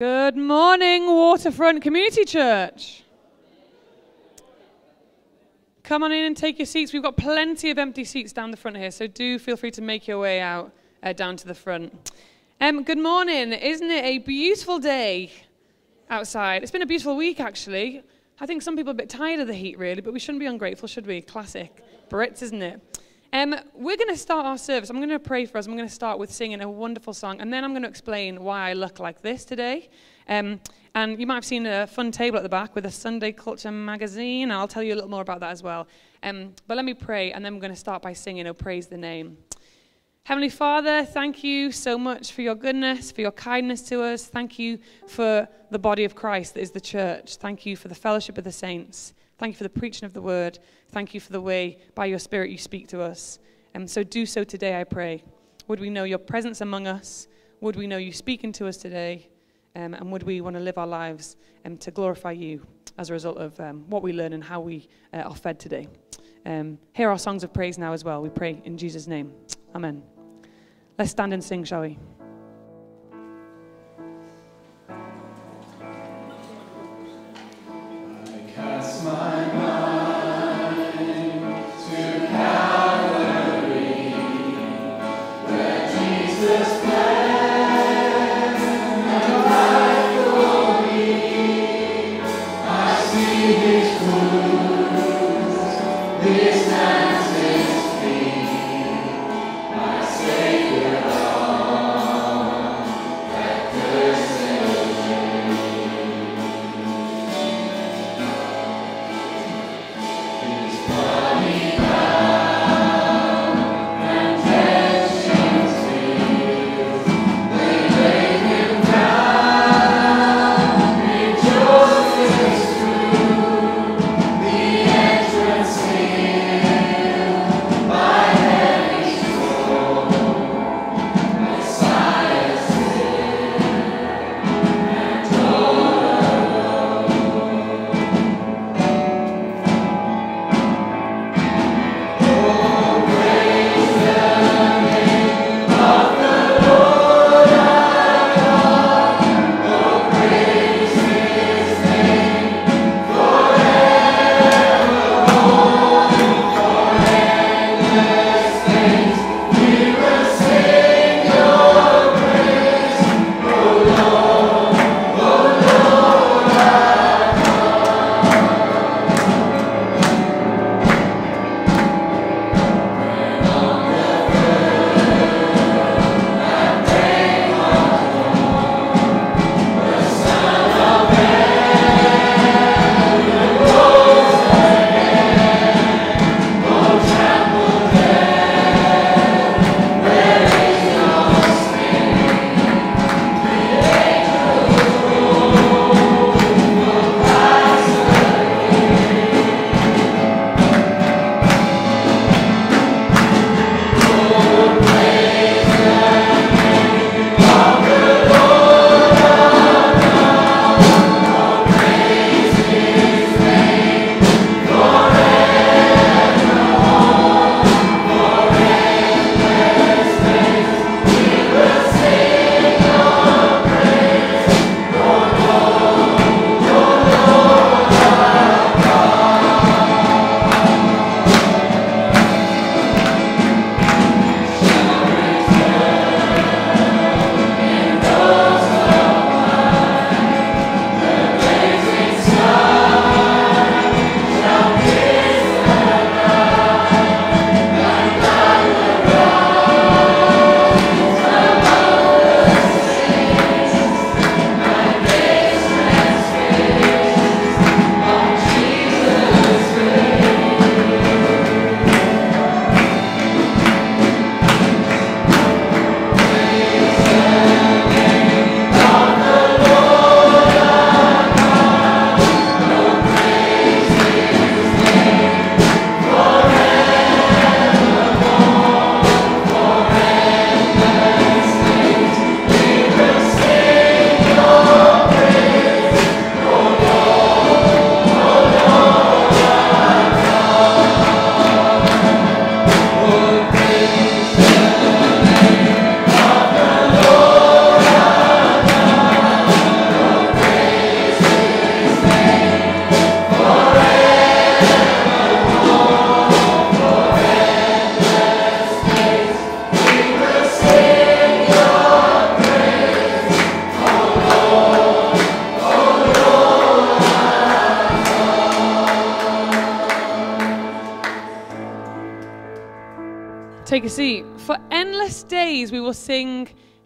Good morning, Waterfront Community Church. Come on in and take your seats. We've got plenty of empty seats down the front here, so do feel free to make your way out uh, down to the front. Um, good morning. Isn't it a beautiful day outside? It's been a beautiful week, actually. I think some people are a bit tired of the heat, really, but we shouldn't be ungrateful, should we? Classic. Brits, isn't it? Um, we're going to start our service. I'm going to pray for us. I'm going to start with singing a wonderful song, and then I'm going to explain why I look like this today. Um, and you might have seen a fun table at the back with a Sunday Culture magazine. I'll tell you a little more about that as well. Um, but let me pray, and then we're going to start by singing, Oh, Praise the Name. Heavenly Father, thank you so much for your goodness, for your kindness to us. Thank you for the body of Christ that is the church. Thank you for the fellowship of the saints. Thank you for the preaching of the word. Thank you for the way, by your Spirit, you speak to us. And so do so today, I pray. Would we know your presence among us? Would we know you speaking to us today? Um, and would we want to live our lives um, to glorify you as a result of um, what we learn and how we uh, are fed today? Um, hear our songs of praise now as well. We pray in Jesus' name. Amen. Let's stand and sing, shall we?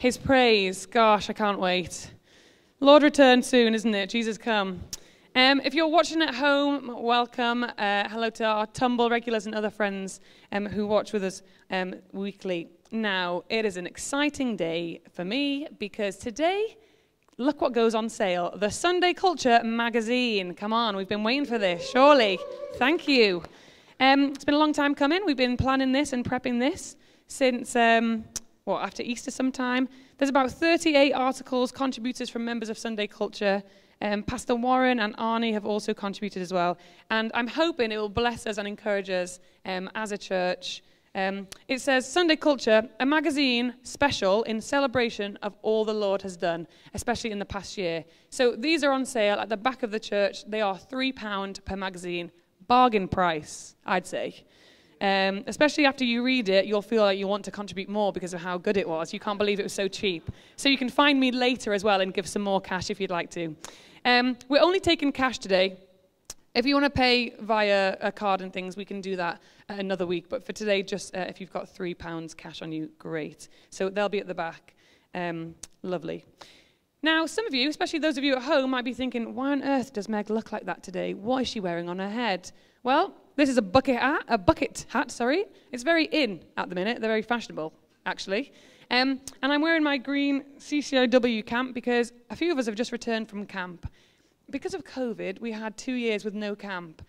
His praise. Gosh, I can't wait. Lord return soon, isn't it? Jesus come. Um, if you're watching at home, welcome. Uh, hello to our Tumble regulars and other friends um, who watch with us um, weekly. Now, it is an exciting day for me because today, look what goes on sale. The Sunday Culture magazine. Come on, we've been waiting for this, surely. Thank you. Um, it's been a long time coming. We've been planning this and prepping this since, well, after Easter sometime. There's about 38 articles, contributors from members of Sunday Culture. Um, Pastor Warren and Arnie have also contributed as well. And I'm hoping it will bless us and encourage us um, as a church. Um, it says Sunday Culture, a magazine special in celebration of all the Lord has done, especially in the past year. So these are on sale at the back of the church. They are £3 per magazine. Bargain price, I'd say. Um, especially after you read it, you'll feel like you want to contribute more because of how good it was. You can't believe it was so cheap. So you can find me later as well and give some more cash if you'd like to. Um, we're only taking cash today. If you want to pay via a card and things, we can do that another week. But for today, just uh, if you've got three pounds cash on you, great. So they'll be at the back. Um, lovely. Now, some of you, especially those of you at home, might be thinking, why on earth does Meg look like that today? What is she wearing on her head? Well, this is a bucket hat. A bucket hat, sorry. It's very in at the minute. They're very fashionable, actually. Um, and I'm wearing my green CCIW camp because a few of us have just returned from camp because of COVID, we had two years with no camp.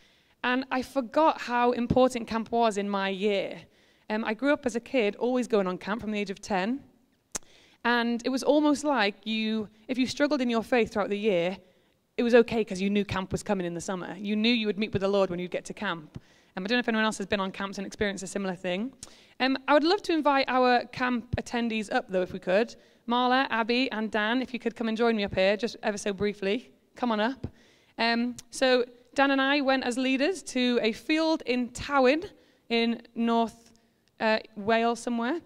And I forgot how important camp was in my year. Um, I grew up as a kid, always going on camp from the age of 10. And it was almost like you, if you struggled in your faith throughout the year, it was okay because you knew camp was coming in the summer. You knew you would meet with the Lord when you'd get to camp. Um, I don't know if anyone else has been on camps and experienced a similar thing. Um, I would love to invite our camp attendees up, though, if we could. Marla, Abby, and Dan, if you could come and join me up here, just ever so briefly. Come on up. Um, so Dan and I went as leaders to a field in Tywyn in North uh, Wales somewhere.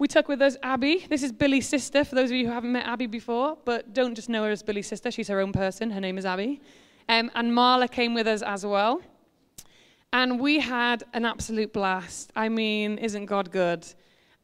We took with us Abby. This is Billy's sister, for those of you who haven't met Abby before, but don't just know her as Billy's sister. She's her own person. Her name is Abby. Um, and Marla came with us as well. And we had an absolute blast. I mean, isn't God good?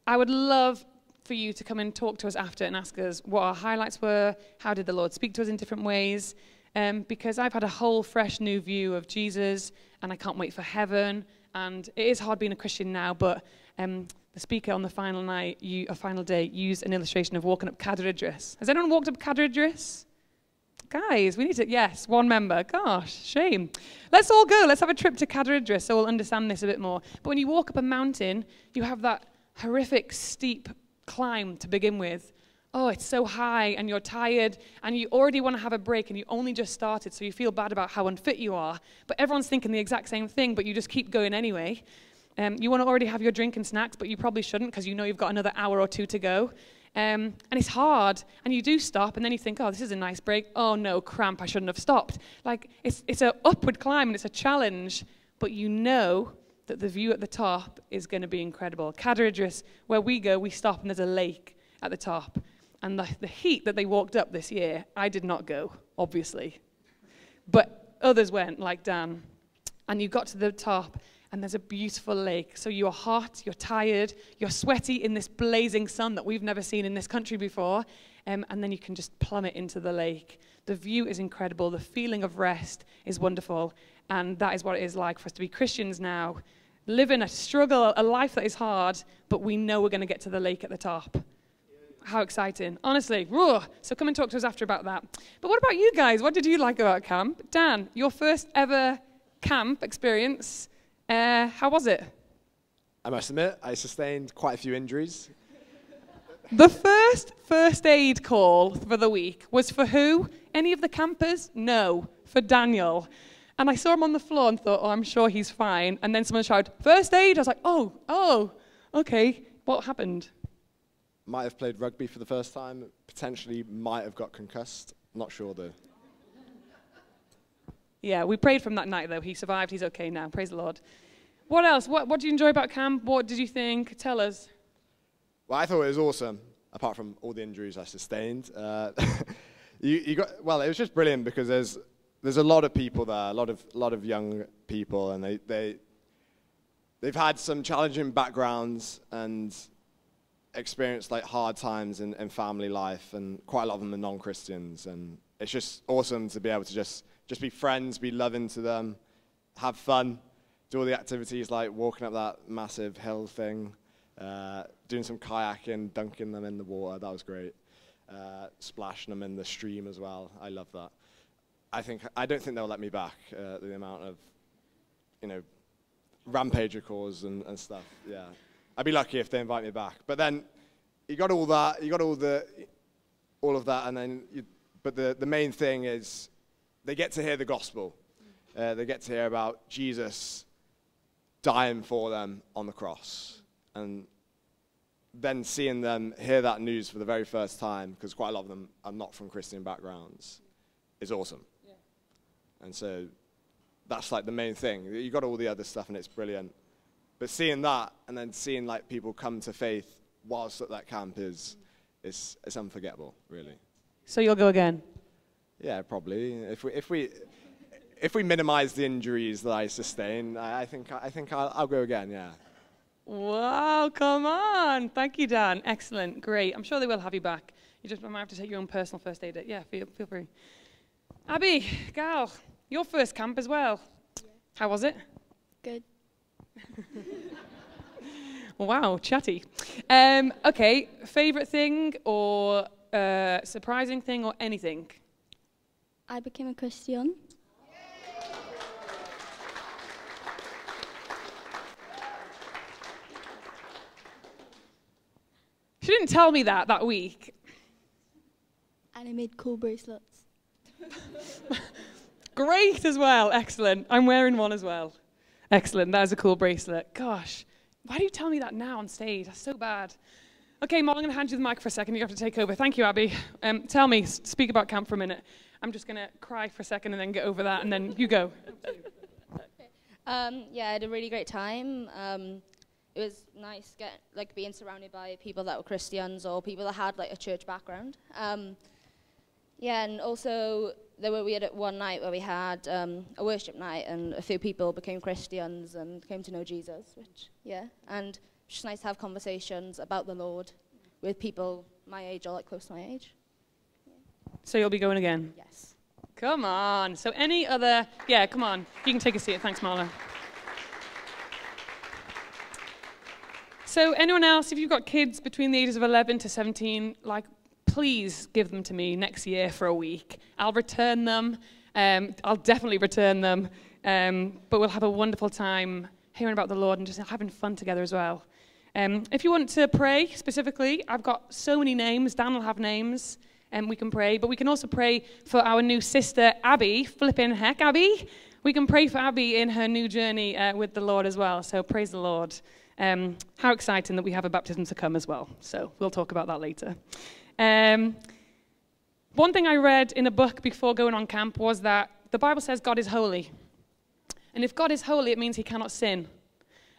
I would love for you to come and talk to us after and ask us what our highlights were, how did the Lord speak to us in different ways, um, because I've had a whole fresh new view of Jesus and I can't wait for heaven. And it is hard being a Christian now, but um, the speaker on the final night, you, a final day, used an illustration of walking up Cadair Idris. Has anyone walked up Cadair Idris? Guys, we need to, yes, one member. Gosh, shame. Let's all go. Let's have a trip to Cadair Idris so we'll understand this a bit more. But when you walk up a mountain, you have that horrific, steep climb to begin with. Oh, it's so high and you're tired and you already want to have a break and you only just started, so you feel bad about how unfit you are. But everyone's thinking the exact same thing, but you just keep going anyway. Um, you want to already have your drink and snacks, but you probably shouldn't because you know you've got another hour or two to go. Um, and it's hard, and you do stop, and then you think, oh, this is a nice break. Oh no, cramp, I shouldn't have stopped. Like, it's, it's an upward climb and it's a challenge, but you know that the view at the top is going to be incredible. Cadair Idris, where we go, we stop and there's a lake at the top. And the, the heat that they walked up this year, I did not go, obviously. But others went, like Dan. And you got to the top, and there's a beautiful lake. So you're hot, you're tired, you're sweaty in this blazing sun that we've never seen in this country before. Um, and then you can just plummet into the lake. The view is incredible. The feeling of rest is wonderful. And that is what it is like for us to be Christians now, living a struggle, a life that is hard, but we know we're going to get to the lake at the top. How exciting. Honestly, whoa. so come and talk to us after about that. But what about you guys? What did you like about camp? Dan, your first ever camp experience, uh, how was it? I must admit, I sustained quite a few injuries. The first first aid call for the week was for who? Any of the campers? No, for Daniel. And I saw him on the floor and thought, oh, I'm sure he's fine. And then someone shouted, First aid? I was like, oh, oh, okay. What happened? Might have played rugby for the first time, potentially might have got concussed. Not sure though. Yeah, we prayed from that night, though. He survived. He's okay now. Praise the Lord. What else? What, what did you enjoy about camp? What did you think? Tell us. Well, I thought it was awesome, apart from all the injuries I sustained. Uh, you, you got, well, it was just brilliant because there's there's a lot of people there, a lot of a lot of young people, and they they they've had some challenging backgrounds and experienced like hard times in, in family life, and quite a lot of them are non-Christians, and it's just awesome to be able to just just be friends, be loving to them, have fun, do all the activities like walking up that massive hill thing, uh, doing some kayaking, dunking them in the water. That was great. Uh, splashing them in the stream as well. I love that. I think I don't think they'll let me back. Uh, the amount of, you know, rampage calls and, and stuff. Yeah, I'd be lucky if they invite me back. But then you got all that. You got all the, all of that, and then you, but the the main thing is they get to hear the gospel. Uh, they get to hear about Jesus dying for them on the cross. And then seeing them hear that news for the very first time, because quite a lot of them are not from Christian backgrounds, is awesome. Yeah. And so that's like the main thing. You've got all the other stuff and it's brilliant. But seeing that and then seeing like people come to faith whilst at that camp is, is, is unforgettable, really. So you'll go again. Yeah, probably. If we, if we, if we minimize the injuries that I sustain, I, I think, I think I'll, I'll go again, yeah. Wow, come on. Thank you, Dan. Excellent. Great. I'm sure they will have you back. You just might have to take your own personal first aid. Yeah, feel, feel free. Abby, Gal, your first camp as well. How was it? Good. Wow, chatty. Um, okay, favorite thing or uh, surprising thing or anything? I became a Christian. She didn't tell me that that week. And I made cool bracelets. Great as well. Excellent. I'm wearing one as well. Excellent. That is a cool bracelet. Gosh, why do you tell me that now on stage? That's so bad. Okay, Mol, I'm going to hand you the mic for a second. You have to take over. Thank you, Abby. Um, tell me, speak about camp for a minute. I'm just going to cry for a second and then get over that, and then you go. Um, yeah, I had a really great time. Um, it was nice get like being surrounded by people that were Christians or people that had like a church background. Um, yeah, and also there were we had one night where we had um, a worship night and a few people became Christians and came to know Jesus, which yeah, and it's just nice to have conversations about the Lord with people my age or like close to my age. So you'll be going again. Yes. Come on. So any other? Yeah, come on. You can take a seat. Thanks, Marla. So anyone else, if you've got kids between the ages of 11 to 17, like, please give them to me next year for a week. I'll return them. Um, I'll definitely return them. Um, but we'll have a wonderful time hearing about the Lord and just having fun together as well. Um, if you want to pray specifically, I've got so many names. Dan will have names, and we can pray. But we can also pray for our new sister, Abby. Flipping heck, Abby. We can pray for Abby in her new journey uh, with the Lord as well. So praise the Lord. Um, how exciting that we have a baptism to come as well. So we'll talk about that later. Um, one thing I read in a book before going on camp was that the Bible says God is holy. And if God is holy, it means he cannot sin.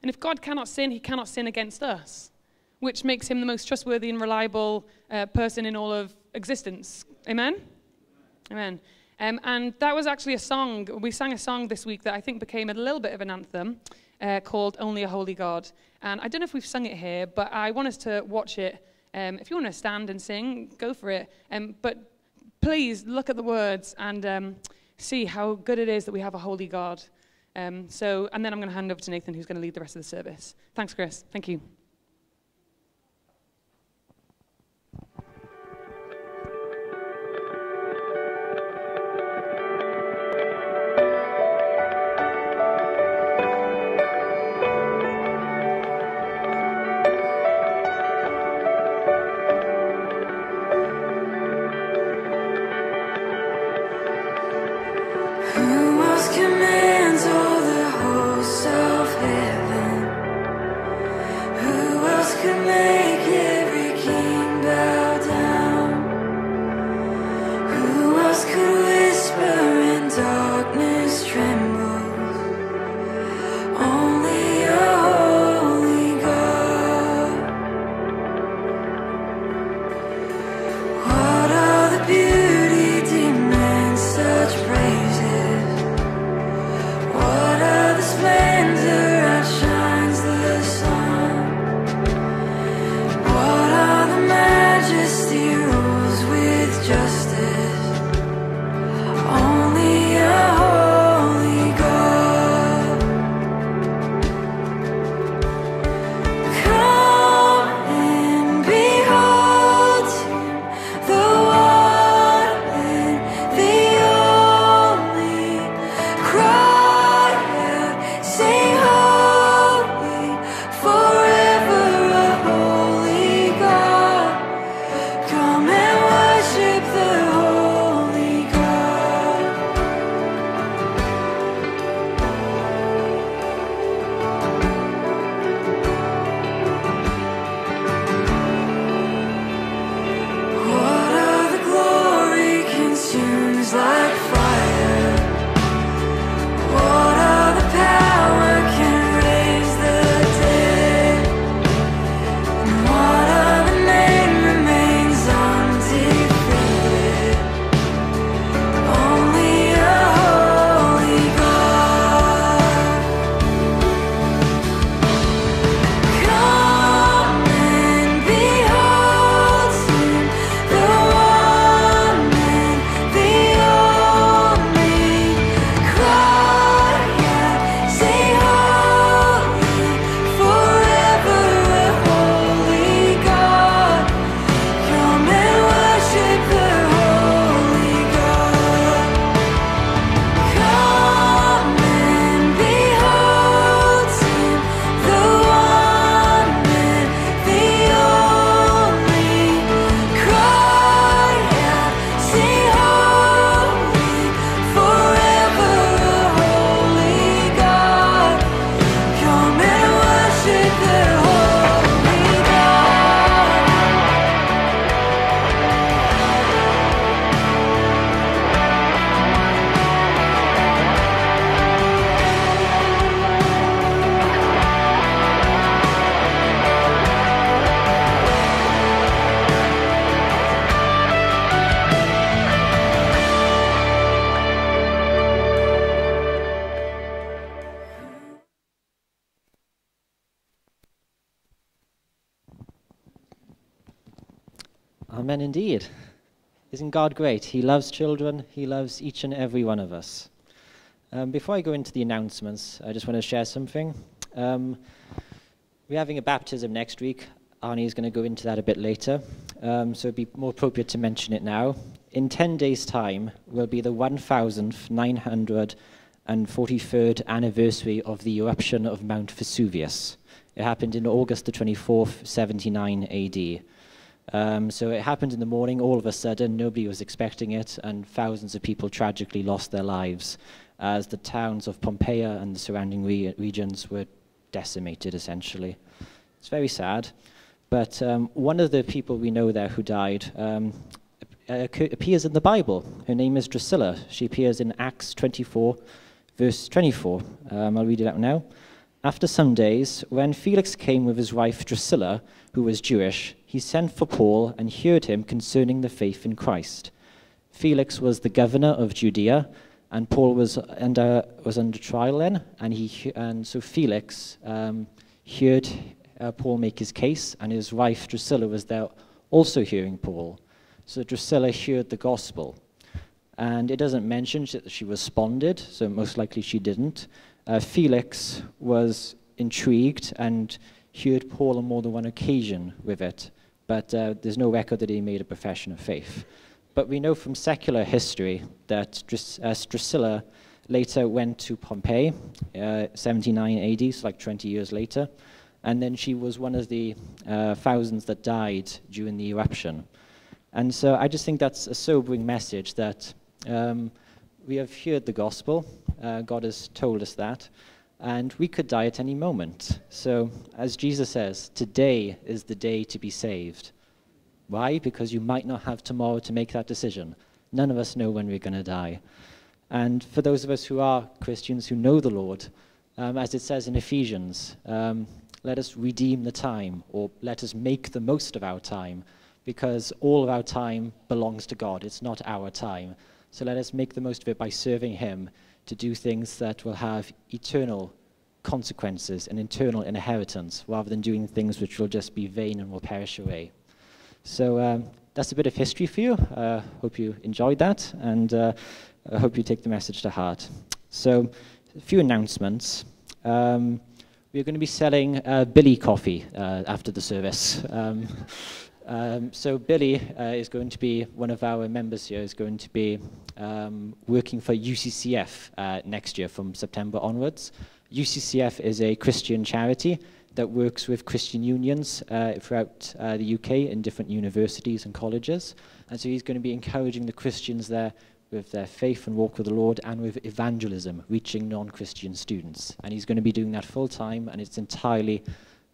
And if God cannot sin, he cannot sin against us, which makes him the most trustworthy and reliable uh, person in all of existence. Amen? Amen. Um, and that was actually a song. We sang a song this week that I think became a little bit of an anthem uh, called Only a Holy God. And I don't know if we've sung it here, but I want us to watch it. Um, if you want to stand and sing, go for it. Um, but please look at the words and um, see how good it is that we have a holy God. Um, so, and then I'm going to hand over to Nathan, who's going to lead the rest of the service. Thanks, Chris. Thank you. Amen, indeed. Isn't God great? He loves children, He loves each and every one of us. Um, before I go into the announcements, I just want to share something. Um, we're having a baptism next week. Arnie is going to go into that a bit later, um, so it'd be more appropriate to mention it now. In 10 days' time will be the 1943rd anniversary of the eruption of Mount Vesuvius. It happened in August the 24th, 79 AD. Um, so it happened in the morning, all of a sudden, nobody was expecting it, and thousands of people tragically lost their lives as the towns of Pompeii and the surrounding re- regions were decimated, essentially. It's very sad. But um, one of the people we know there who died um, appears in the Bible. Her name is Drusilla. She appears in Acts 24, verse 24. Um, I'll read it out now. After some days, when Felix came with his wife Drusilla, who was Jewish, he sent for Paul and heard him concerning the faith in Christ. Felix was the governor of Judea, and Paul was under, was under trial then, and, he, and so Felix um, heard uh, Paul make his case, and his wife Drusilla was there also hearing Paul. So Drusilla heard the gospel. And it doesn't mention that she responded, so most likely she didn't. Uh, Felix was intrigued and heard Paul on more than one occasion with it, but uh, there's no record that he made a profession of faith. But we know from secular history that Drus- uh, Drusilla later went to Pompeii, uh, 79 AD, so like 20 years later, and then she was one of the uh, thousands that died during the eruption. And so I just think that's a sobering message that um, we have heard the gospel, uh, God has told us that, and we could die at any moment. So, as Jesus says, today is the day to be saved. Why? Because you might not have tomorrow to make that decision. None of us know when we're going to die. And for those of us who are Christians who know the Lord, um, as it says in Ephesians, um, let us redeem the time, or let us make the most of our time, because all of our time belongs to God. It's not our time. So let us make the most of it by serving Him to do things that will have eternal consequences and eternal inheritance, rather than doing things which will just be vain and will perish away. So um, that's a bit of history for you. Uh, hope you enjoyed that, and uh, I hope you take the message to heart. So, a few announcements. Um, we're going to be selling uh, Billy coffee uh, after the service. Um, um, so Billy uh, is going to be one of our members here. Is going to be um, working for UCCF uh, next year from September onwards. UCCF is a Christian charity that works with Christian unions uh, throughout uh, the UK in different universities and colleges. And so he's going to be encouraging the Christians there with their faith and walk with the Lord and with evangelism, reaching non Christian students. And he's going to be doing that full time and it's entirely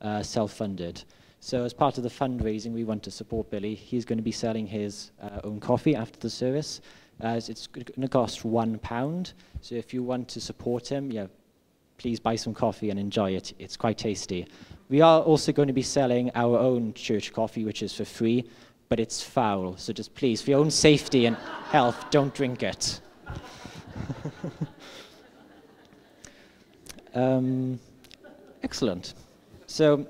uh, self funded. So, as part of the fundraising, we want to support Billy. He's going to be selling his uh, own coffee after the service. As it's going to cost one pound. So, if you want to support him, yeah, please buy some coffee and enjoy it. It's quite tasty. We are also going to be selling our own church coffee, which is for free, but it's foul. So just please, for your own safety and health, don't drink it. um, excellent. So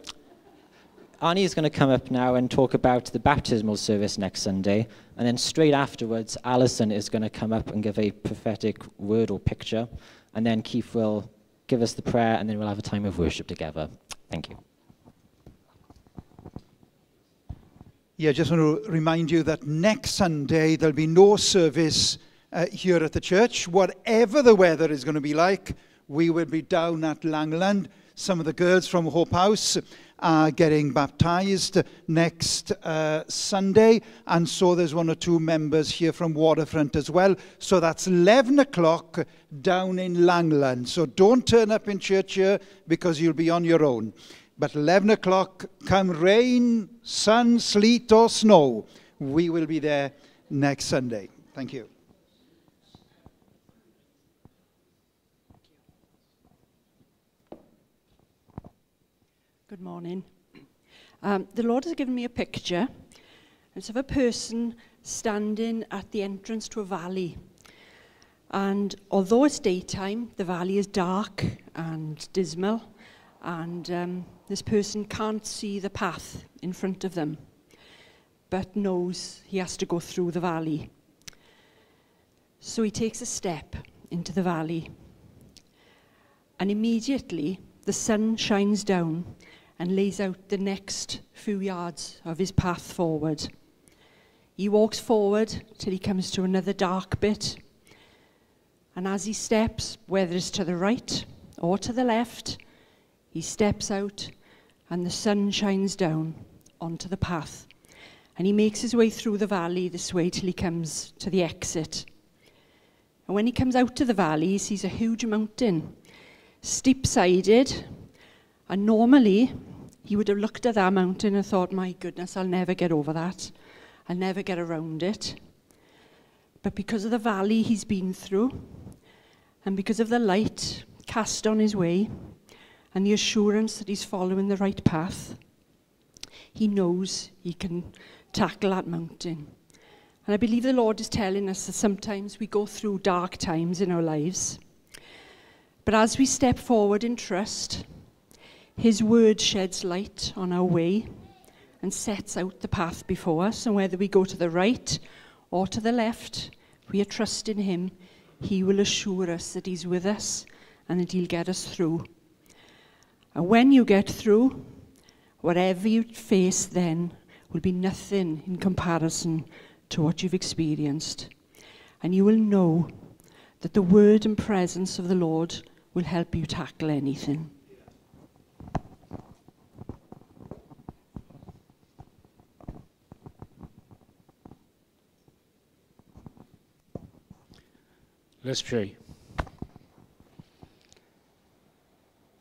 Arnie is going to come up now and talk about the baptismal service next Sunday. And then straight afterwards, Alison is going to come up and give a prophetic word or picture. And then Keith will give us the prayer, and then we'll have a time of worship together. Thank you. Yeah, just want to remind you that next Sunday there'll be no service uh, here at the church. Whatever the weather is going to be like, we will be down at Langland. Some of the girls from Hope House are getting baptized next uh, Sunday, and so there's one or two members here from Waterfront as well. So that's 11 o'clock down in Langland. So don't turn up in church here because you'll be on your own. But 11 o'clock, come rain, sun, sleet, or snow, we will be there next Sunday. Thank you. Good morning. Um, the Lord has given me a picture. It's of a person standing at the entrance to a valley. And although it's daytime, the valley is dark and dismal, and um, this person can't see the path in front of them. but knows he has to go through the valley. So he takes a step into the valley. And immediately the sun shines down and lays out the next few yards of his path forward. He walks forward till he comes to another dark bit. And as he steps, whether it's to the right or to the left, he steps out and the sun shines down onto the path. And he makes his way through the valley this way till he comes to the exit. And when he comes out to the valley, he sees a huge mountain, steep-sided, And normally, he would have looked at that mountain and thought, my goodness, I'll never get over that. I'll never get around it. But because of the valley he's been through, and because of the light cast on his way, and the assurance that he's following the right path, he knows he can tackle that mountain. And I believe the Lord is telling us that sometimes we go through dark times in our lives. But as we step forward in trust, His word sheds light on our way and sets out the path before us. And whether we go to the right or to the left, we are trusting Him. He will assure us that He's with us and that He'll get us through. And when you get through, whatever you face then will be nothing in comparison to what you've experienced. And you will know that the word and presence of the Lord will help you tackle anything. Let's pray.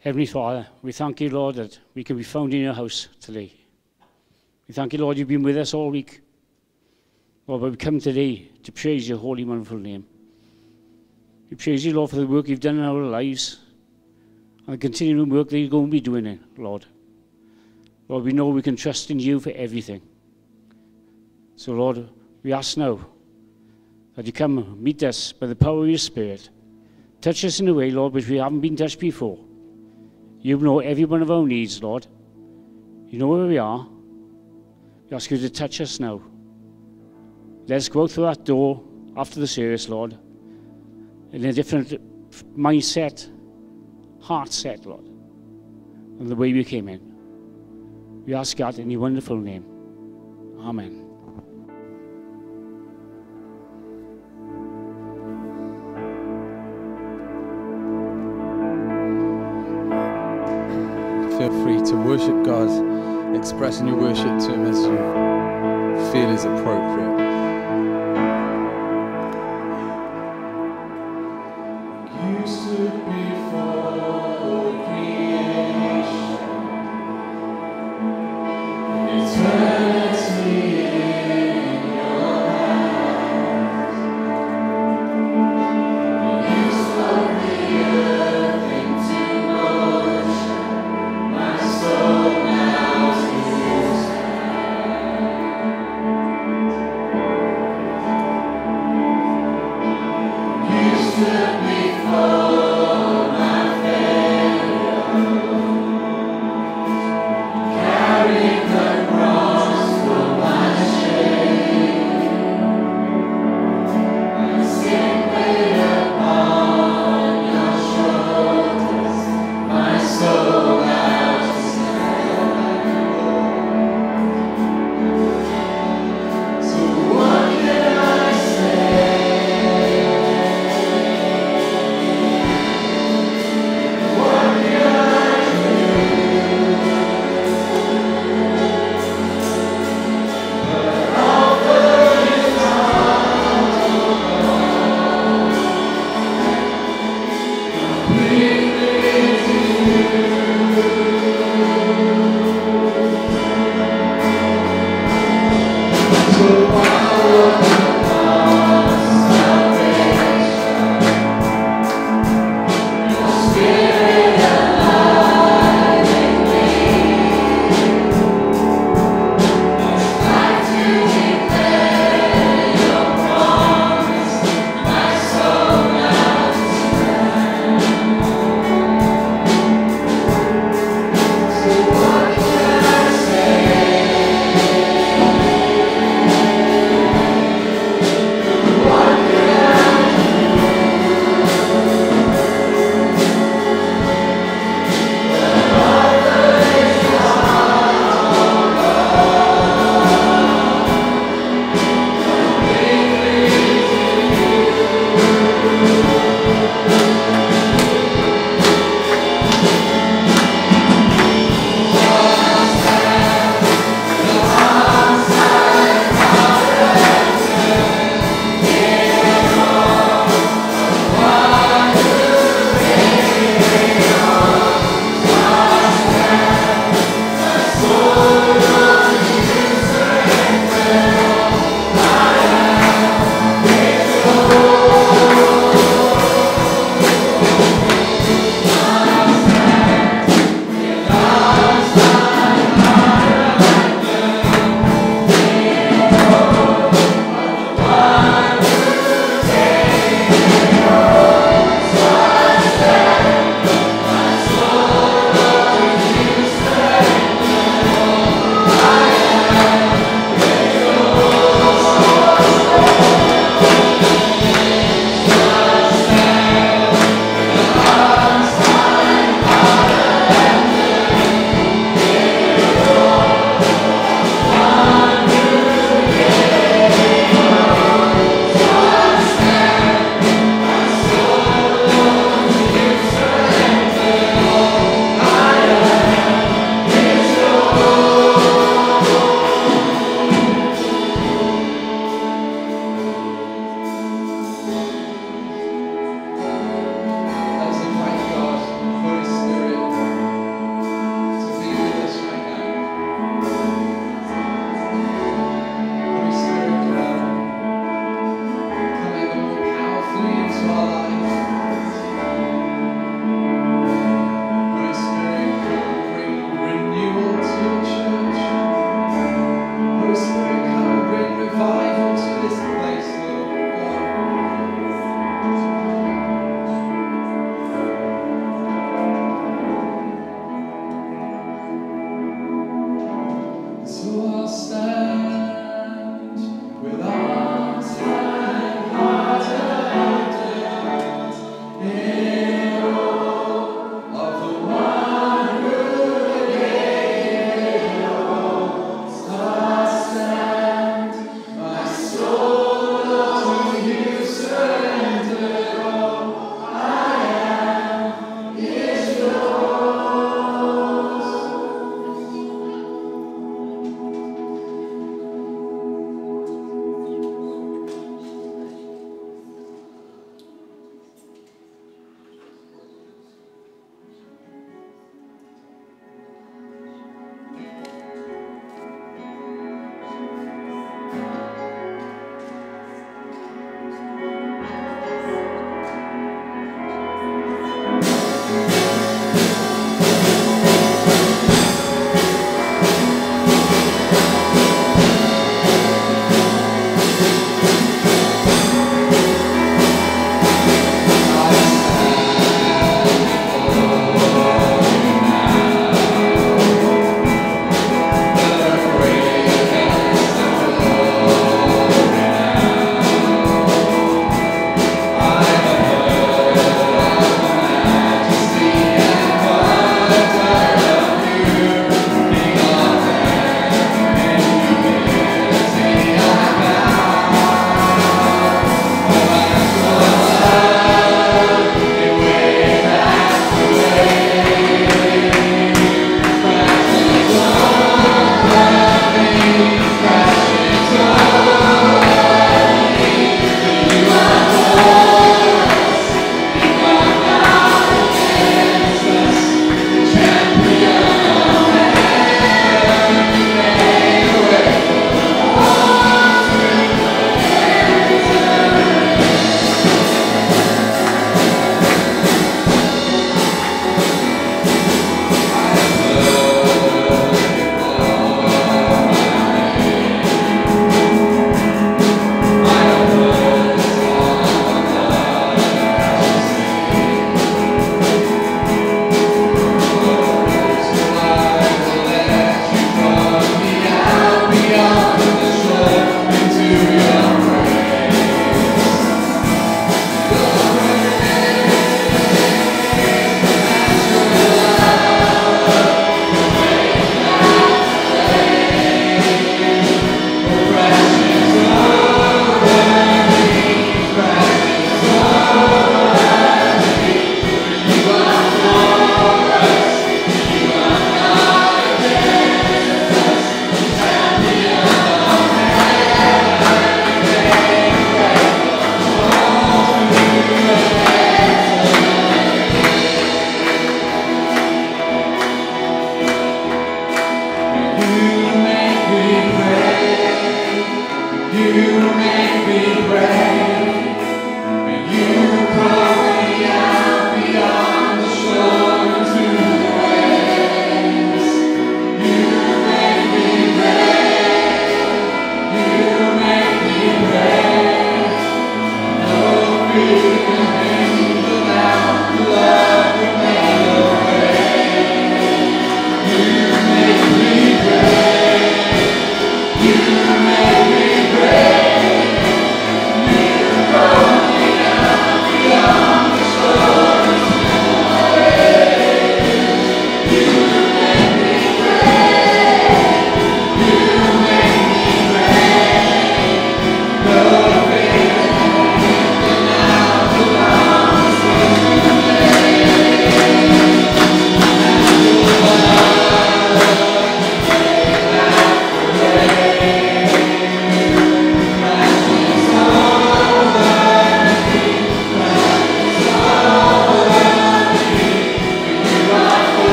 Heavenly Father, we thank you, Lord, that we can be found in your house today. We thank you, Lord, you've been with us all week. Lord, but we come today to praise your holy, wonderful name. We praise you, Lord, for the work you've done in our lives and the continuing work that you're going to be doing, in, Lord. Lord, we know we can trust in you for everything. So, Lord, we ask now that you come meet us by the power of your Spirit. Touch us in a way, Lord, which we haven't been touched before. You know every one of our needs, Lord. You know where we are. We ask you to touch us now. Let us go through that door after the service, Lord, in a different mindset, heart set, Lord, than the way we came in. We ask God in your wonderful name. Amen. Feel free to worship God, expressing your worship to Him as you feel is appropriate.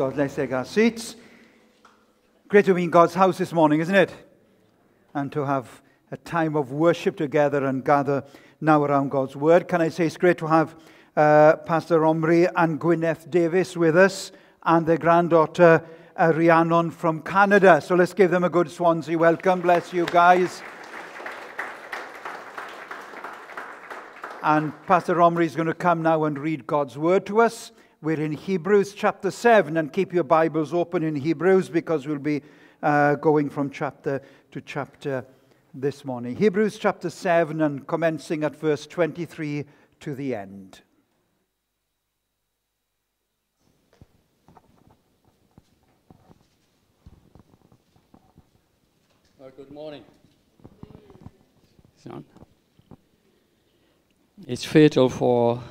God. Let's take our seats. Great to be in God's house this morning, isn't it? And to have a time of worship together and gather now around God's word. Can I say it's great to have uh, Pastor Omri and Gwyneth Davis with us and their granddaughter uh, Rhiannon from Canada. So let's give them a good Swansea welcome. Bless you guys. And Pastor Omri is going to come now and read God's word to us. We're in Hebrews chapter 7, and keep your Bibles open in Hebrews because we'll be uh, going from chapter to chapter this morning. Hebrews chapter 7, and commencing at verse 23 to the end. Uh, good morning. It's fatal for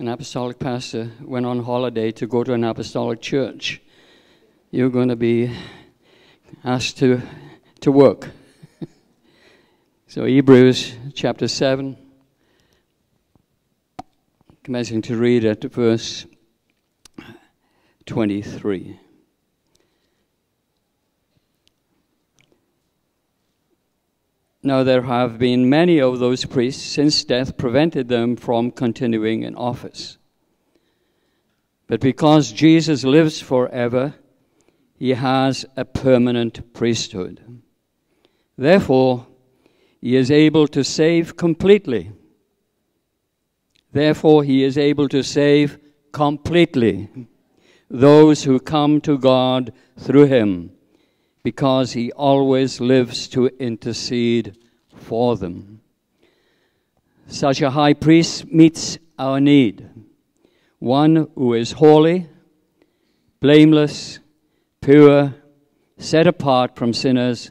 an apostolic pastor went on holiday to go to an apostolic church. You're going to be asked to, to work. so, Hebrews chapter 7, commencing to read at verse 23. Now, there have been many of those priests since death prevented them from continuing in office. But because Jesus lives forever, he has a permanent priesthood. Therefore, he is able to save completely. Therefore, he is able to save completely those who come to God through him because he always lives to intercede for them. Such a high priest meets our need one who is holy, blameless, pure, set apart from sinners,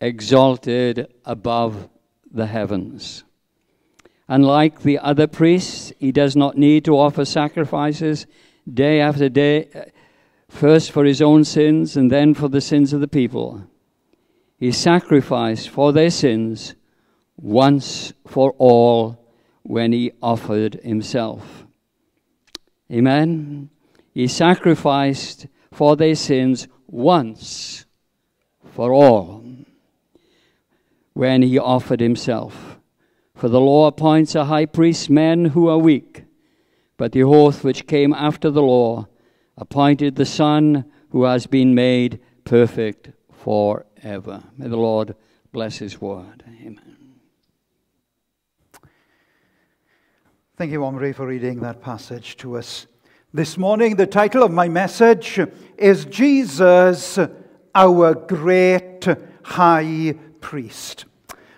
exalted above the heavens. Unlike the other priests, he does not need to offer sacrifices day after day first for his own sins and then for the sins of the people. He sacrificed for their sins once for all when he offered himself. Amen. He sacrificed for their sins once for all when he offered himself. For the law appoints a high priest men who are weak, but the oath which came after the law appointed the Son who has been made perfect forever. May the Lord bless his word. Amen. Thank you, Omri, for reading that passage to us. This morning, the title of my message is Jesus, our great high priest.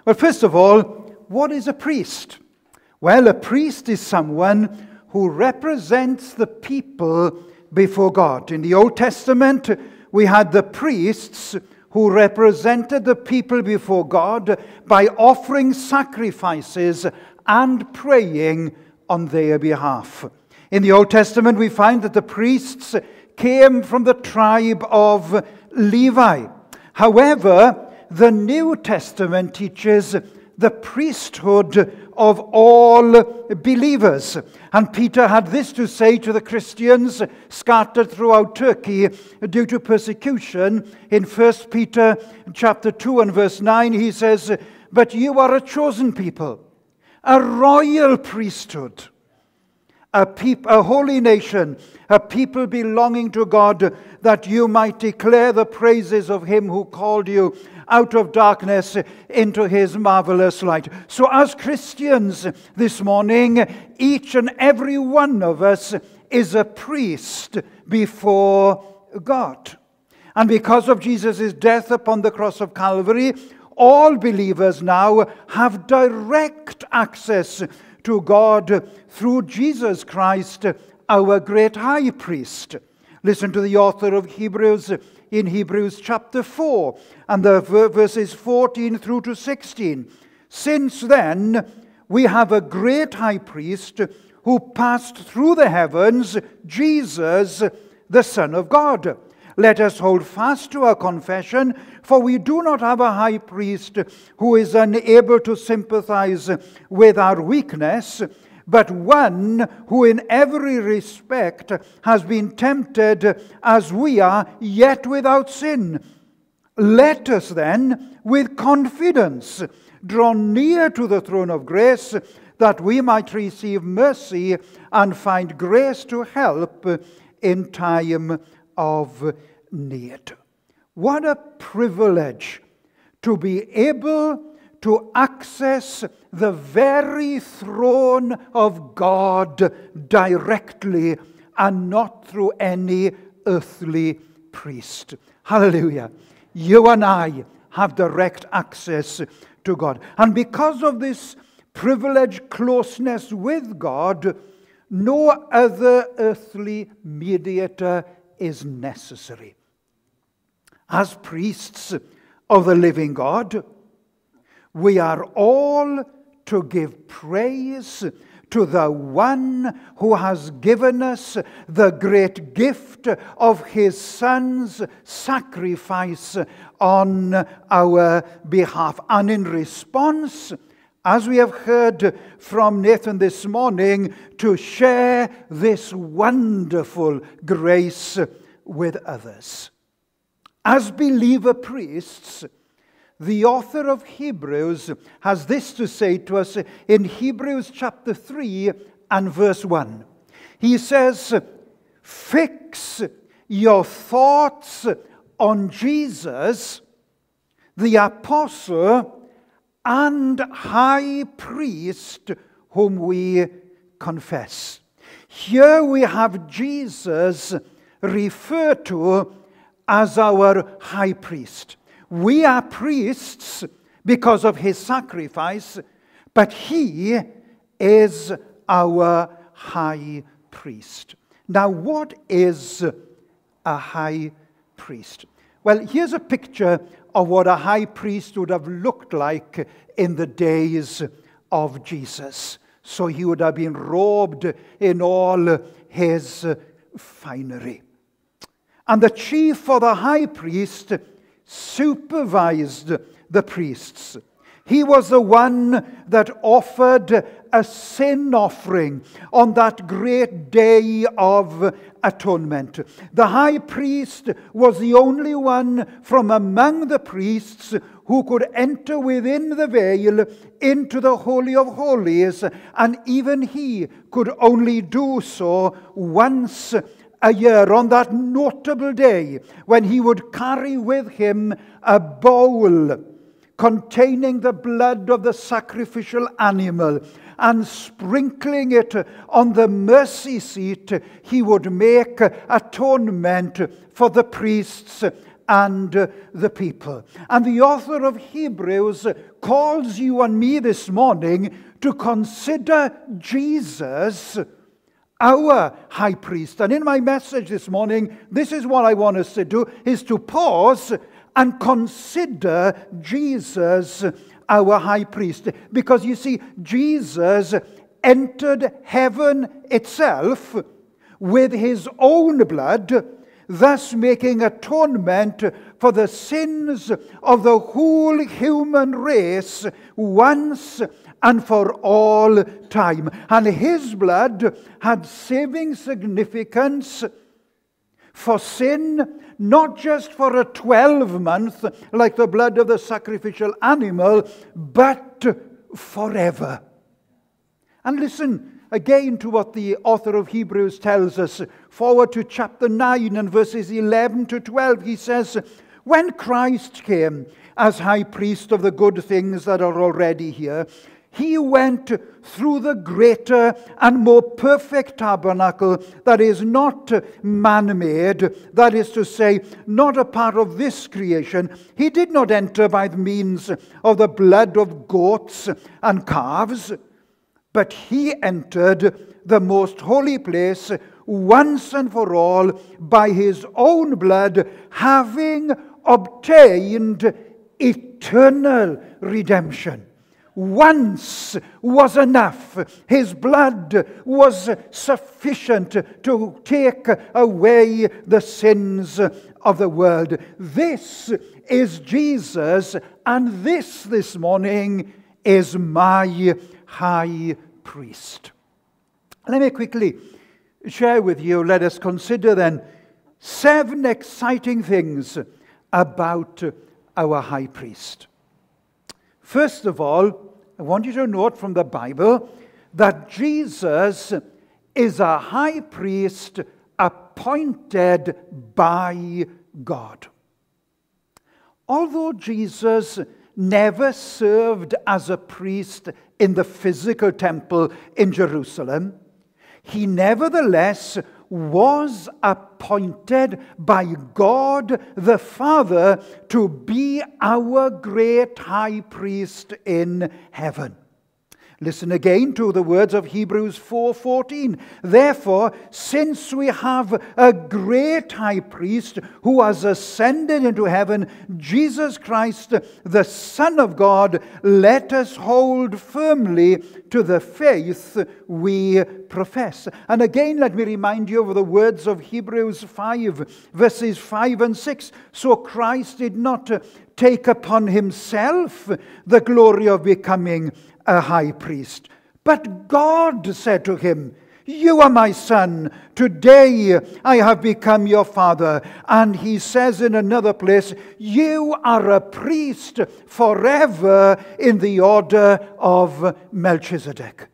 Well, first of all, what is a priest? Well, a priest is someone who represents the people before God. In the Old Testament, we had the priests who represented the people before God by offering sacrifices and praying on their behalf. In the Old Testament, we find that the priests came from the tribe of Levi. However, the New Testament teaches the priesthood of all believers. And Peter had this to say to the Christians scattered throughout Turkey due to persecution. In 1 Peter chapter 2 and verse 9, he says, But you are a chosen people, a royal priesthood, a, peop- a holy nation, a people belonging to God, that you might declare the praises of him who called you out of darkness into his marvelous light. So, as Christians this morning, each and every one of us is a priest before God. And because of Jesus' death upon the cross of Calvary, all believers now have direct access to God through Jesus Christ, our great high priest. Listen to the author of Hebrews in Hebrews chapter 4 and the verses 14 through to 16. Since then, we have a great high priest who passed through the heavens, Jesus, the Son of God. Let us hold fast to our confession, for we do not have a high priest who is unable to sympathize with our weakness, but one who in every respect has been tempted as we are, yet without sin. Let us then, with confidence, draw near to the throne of grace, that we might receive mercy and find grace to help in time of need. What a privilege to be able to access the very throne of God directly and not through any earthly priest. Hallelujah. You and I have direct access to God. And because of this privileged closeness with God, no other earthly mediator is necessary. As priests of the living God, we are all to give praise to the one who has given us the great gift of his son's sacrifice on our behalf. And in response, as we have heard from Nathan this morning, to share this wonderful grace with others. As believer priests, the author of Hebrews has this to say to us in Hebrews chapter 3 and verse 1. He says, Fix your thoughts on Jesus, the apostle and high priest whom we confess. Here we have Jesus referred to as our high priest. We are priests because of his sacrifice, but he is our high priest. Now, what is a high priest? Well, here's a picture of what a high priest would have looked like in the days of Jesus. So he would have been robed in all his finery. And the chief or the high priest supervised the priests. He was the one that offered a sin offering on that great day of atonement. The high priest was the only one from among the priests who could enter within the veil into the Holy of Holies, and even he could only do so once a year on that notable day when he would carry with him a bowl containing the blood of the sacrificial animal and sprinkling it on the mercy seat, he would make atonement for the priests and the people. And the author of Hebrews calls you and me this morning to consider Jesus our high priest. And in my message this morning, this is what I want us to do is to pause and consider Jesus our high priest. Because you see, Jesus entered heaven itself with his own blood, thus making atonement for the sins of the whole human race once and for all time. And his blood had saving significance for sin, not just for a 12 month, like the blood of the sacrificial animal, but forever. And listen again to what the author of Hebrews tells us. Forward to chapter 9 and verses 11 to 12, he says, When Christ came as high priest of the good things that are already here, he went through the greater and more perfect tabernacle that is not man made, that is to say, not a part of this creation. He did not enter by the means of the blood of goats and calves, but he entered the most holy place once and for all by his own blood, having obtained eternal redemption once was enough. His blood was sufficient to take away the sins of the world. This is Jesus, and this this morning is my high priest. Let me quickly share with you, let us consider then seven exciting things about our high priest. First of all, I want you to note from the Bible that Jesus is a high priest appointed by God. Although Jesus never served as a priest in the physical temple in Jerusalem, he nevertheless was appointed by God the Father to be our great high priest in heaven. Listen again to the words of Hebrews 4:14. Therefore, since we have a great high priest who has ascended into heaven, Jesus Christ, the Son of God, let us hold firmly to the faith we profess. And again, let me remind you of the words of Hebrews 5, verses 5 and 6. So Christ did not take upon himself the glory of becoming a high priest. But God said to him, You are my son. Today I have become your father. And he says in another place, You are a priest forever in the order of Melchizedek.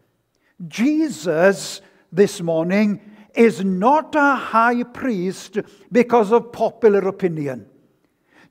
Jesus this morning is not a high priest because of popular opinion.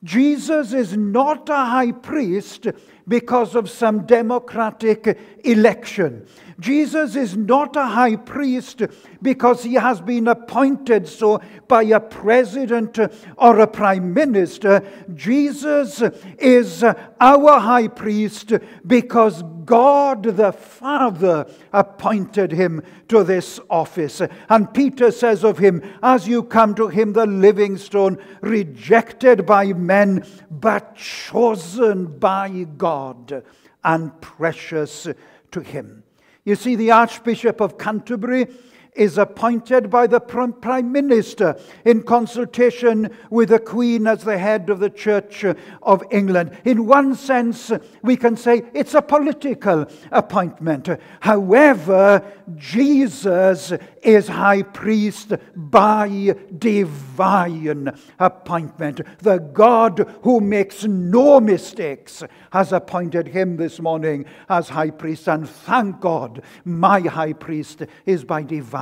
Jesus is not a high priest because of some democratic election. Jesus is not a high priest because he has been appointed so by a president or a prime minister. Jesus is our high priest because God the Father appointed him to this office. And Peter says of him, As you come to him, the living stone, rejected by men, but chosen by God and precious to him. You see, the Archbishop of Canterbury is appointed by the Prime Minister in consultation with the Queen as the head of the Church of England. In one sense, we can say it's a political appointment. However, Jesus is high priest by divine appointment. The God who makes no mistakes has appointed him this morning as high priest. And thank God, my high priest is by divine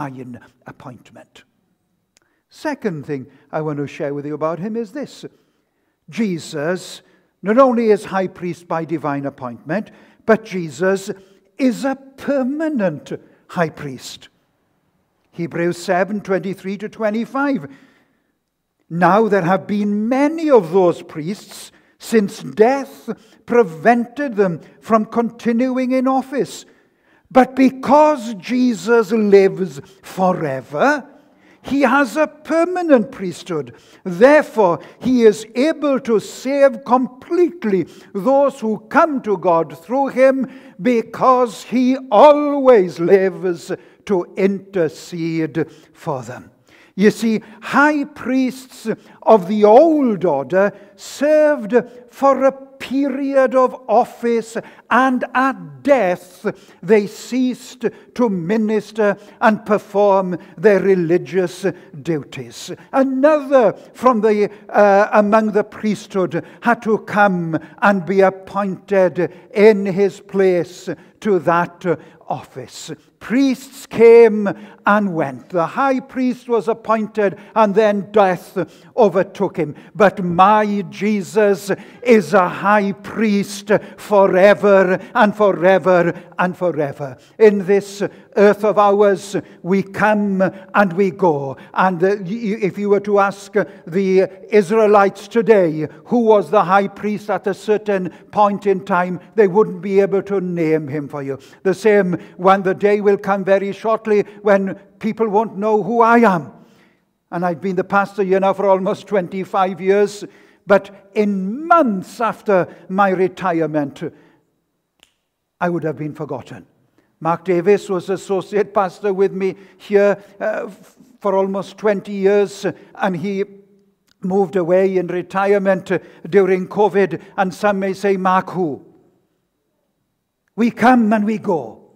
appointment. Second thing I want to share with you about him is this Jesus not only is high priest by divine appointment, but Jesus is a permanent high priest. Hebrews 7 23 to 25. Now there have been many of those priests since death prevented them from continuing in office. But because Jesus lives forever, he has a permanent priesthood. Therefore, he is able to save completely those who come to God through him because he always lives to intercede for them. You see, high priests of the old order served for a period of office, and at death they ceased to minister and perform their religious duties. Another from the uh, among the priesthood had to come and be appointed in his place to that office. Priests came and went. The high priest was appointed, and then death overtook him. But my Jesus is a high priest forever and forever and forever. In this earth of ours, we come and we go. And uh, if you were to ask the Israelites today who was the high priest at a certain point in time, they wouldn't be able to name him for you. The same when the day will come very shortly when people won't know who I am. And I've been the pastor here now for almost 25 years. But in months after my retirement, I would have been forgotten. Mark Davis was associate pastor with me here uh, for almost 20 years, and he moved away in retirement during COVID. And some may say, Mark, who? We come and we go.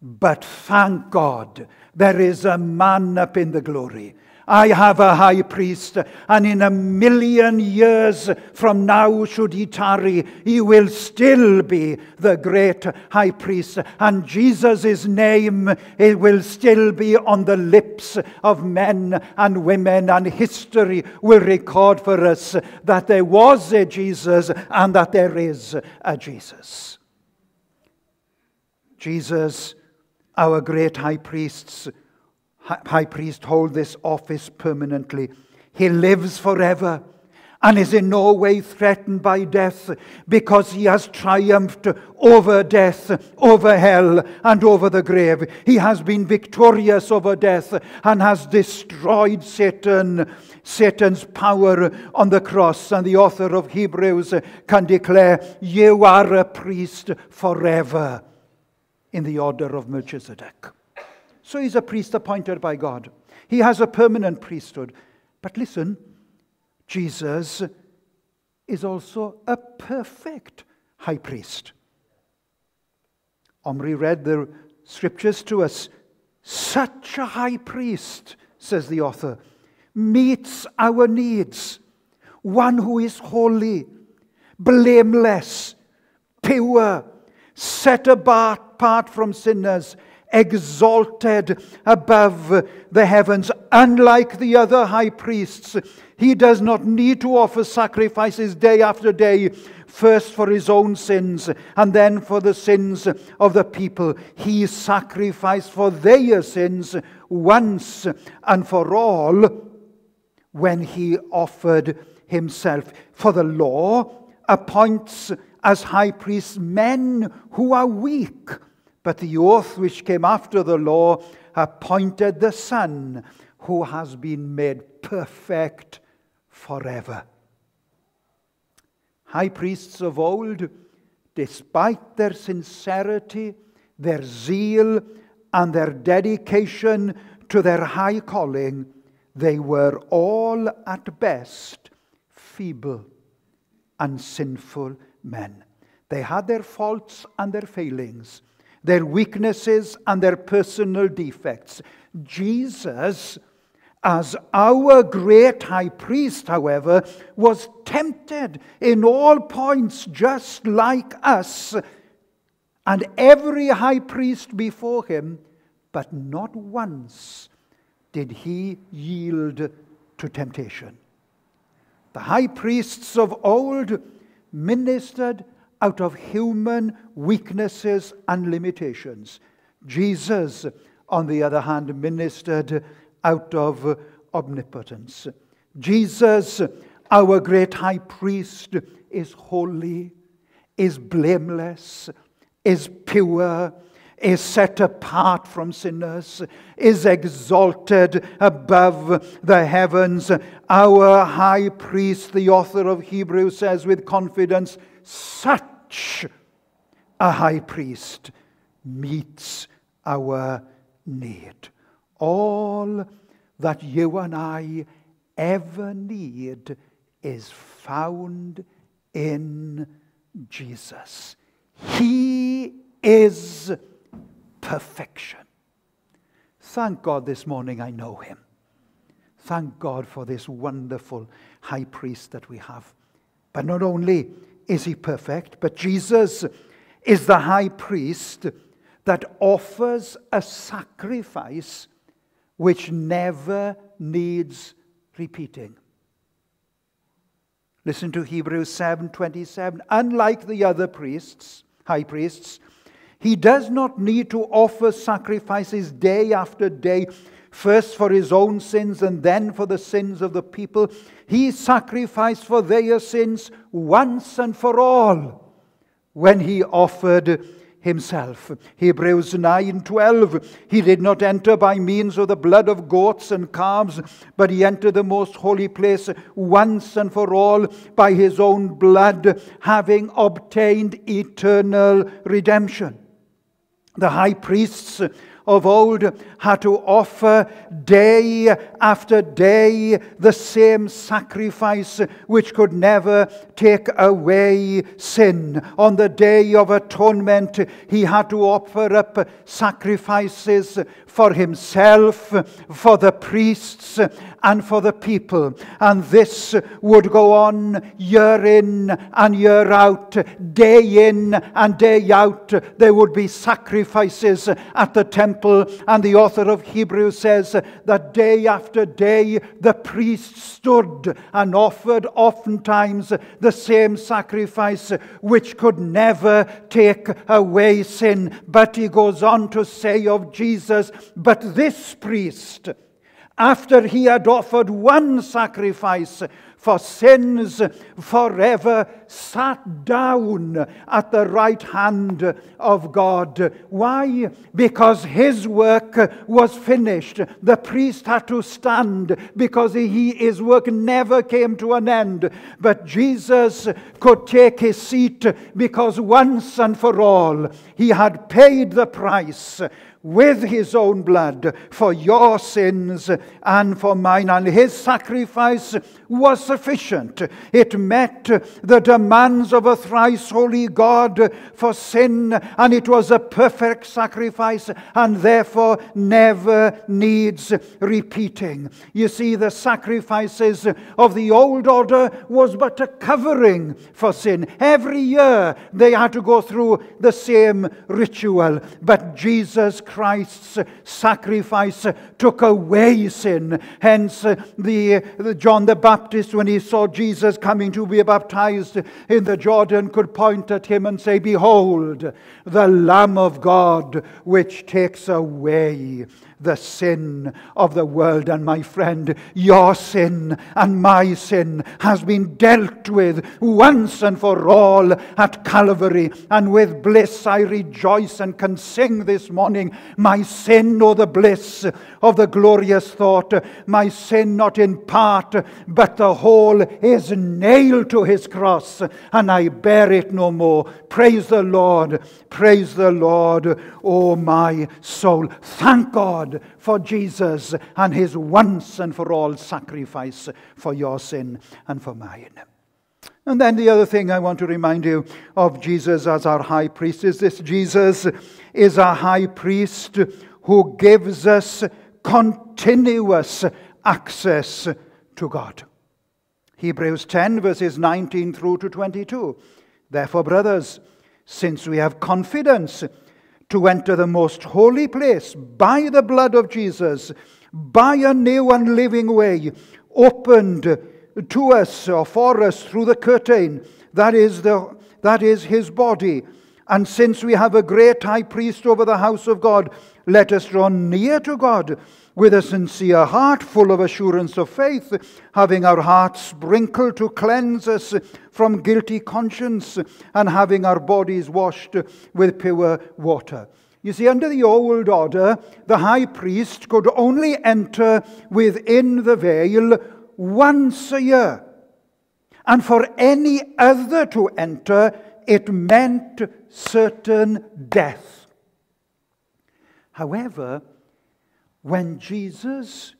But thank God there is a man up in the glory. I have a high priest, and in a million years from now, should he tarry, he will still be the great high priest. And Jesus' name it will still be on the lips of men and women, and history will record for us that there was a Jesus and that there is a Jesus. Jesus, our great high priests, high priest hold this office permanently. He lives forever and is in no way threatened by death because he has triumphed over death, over hell, and over the grave. He has been victorious over death and has destroyed Satan. Satan's power on the cross, and the author of Hebrews can declare, You are a priest forever in the order of Melchizedek. So he's a priest appointed by God. He has a permanent priesthood. But listen, Jesus is also a perfect high priest. Omri read the scriptures to us. Such a high priest, says the author, meets our needs. One who is holy, blameless, pure, set apart apart from sinners, exalted above the heavens. Unlike the other high priests, he does not need to offer sacrifices day after day, first for his own sins and then for the sins of the people. He sacrificed for their sins once and for all when he offered himself. For the law appoints as high priests men who are weak but the oath which came after the law appointed the Son who has been made perfect forever. High priests of old, despite their sincerity, their zeal, and their dedication to their high calling, they were all at best feeble and sinful men. They had their faults and their failings their weaknesses and their personal defects. Jesus, as our great high priest, however, was tempted in all points just like us and every high priest before him, but not once did he yield to temptation. The high priests of old ministered out of human weaknesses and limitations. Jesus, on the other hand, ministered out of omnipotence. Jesus, our great high priest, is holy, is blameless, is pure, is set apart from sinners, is exalted above the heavens. Our high priest, the author of Hebrews says with confidence, such a high priest meets our need. All that you and I ever need is found in Jesus. He is perfection. Thank God this morning I know him. Thank God for this wonderful high priest that we have. But not only is he perfect, but Jesus is the high priest that offers a sacrifice which never needs repeating. Listen to Hebrews 7:27. Unlike the other priests, high priests, he does not need to offer sacrifices day after day first for his own sins and then for the sins of the people. He sacrificed for their sins once and for all when he offered himself. Hebrews 9:12 He did not enter by means of the blood of goats and calves but he entered the most holy place once and for all by his own blood having obtained eternal redemption. The high priests of old had to offer day after day the same sacrifice which could never take away sin. On the day of atonement, he had to offer up sacrifices for himself, for the priests, and for the people. And this would go on year in and year out, day in and day out. There would be sacrifices at the temple. And the author of Hebrews says that day after day the priests stood and offered oftentimes the same sacrifice which could never take away sin. But he goes on to say of Jesus, but this priest, after he had offered one sacrifice for sins forever, sat down at the right hand of God. Why? Because his work was finished. The priest had to stand because he, his work never came to an end. But Jesus could take his seat because once and for all he had paid the price with his own blood for your sins and for mine. And his sacrifice was sufficient. It met the demands of a thrice holy God for sin, and it was a perfect sacrifice and therefore never needs repeating. You see, the sacrifices of the old order was but a covering for sin. Every year they had to go through the same ritual, but Jesus Christ's sacrifice took away sin. Hence, uh, the, the John the Baptist, when he saw Jesus coming to be baptized in the Jordan, could point at him and say, Behold, the Lamb of God, which takes away the sin of the world. And my friend, your sin and my sin has been dealt with once and for all at Calvary. And with bliss I rejoice and can sing this morning, my sin, oh, the bliss of the glorious thought, my sin not in part, but the whole is nailed to his cross, and I bear it no more. Praise the Lord, praise the Lord, oh my soul. Thank God for Jesus and his once and for all sacrifice for your sin and for mine. And then the other thing I want to remind you of Jesus as our high priest is this Jesus is a high priest who gives us continuous access to God. Hebrews 10, verses 19 through to 22. Therefore, brothers, since we have confidence to enter the most holy place by the blood of Jesus, by a new and living way, opened to us or for us through the curtain, that is, the, that is his body. And since we have a great high priest over the house of God, let us draw near to God with a sincere heart, full of assurance of faith, having our hearts sprinkled to cleanse us from guilty conscience, and having our bodies washed with pure water. You see, under the old order, the high priest could only enter within the veil once a year. And for any other to enter, it meant certain death. However, when Jesus